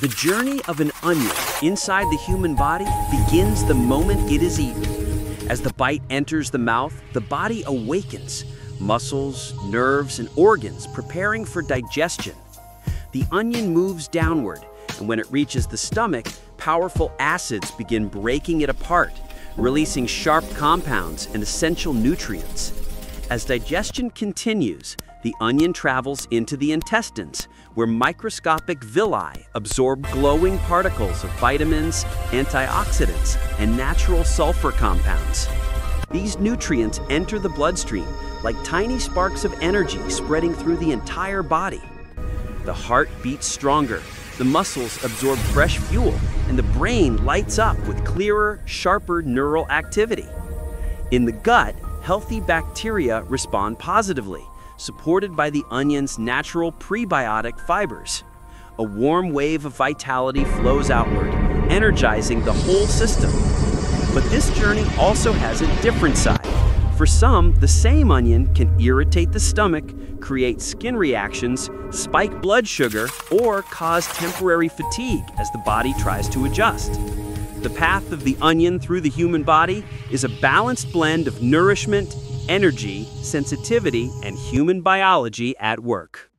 The journey of an onion inside the human body begins the moment it is eaten. As the bite enters the mouth, the body awakens, muscles, nerves, and organs preparing for digestion. The onion moves downward, and when it reaches the stomach, powerful acids begin breaking it apart, releasing sharp compounds and essential nutrients. As digestion continues, the onion travels into the intestines, where microscopic villi absorb glowing particles of vitamins, antioxidants, and natural sulfur compounds. These nutrients enter the bloodstream like tiny sparks of energy spreading through the entire body. The heart beats stronger, the muscles absorb fresh fuel, and the brain lights up with clearer, sharper neural activity. In the gut, healthy bacteria respond positively, supported by the onion's natural prebiotic fibers. A warm wave of vitality flows outward, energizing the whole system. But this journey also has a different side. For some, the same onion can irritate the stomach, create skin reactions, spike blood sugar, or cause temporary fatigue as the body tries to adjust. The path of the onion through the human body is a balanced blend of nourishment, energy, sensitivity, and human biology at work.